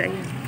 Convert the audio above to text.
Ayan.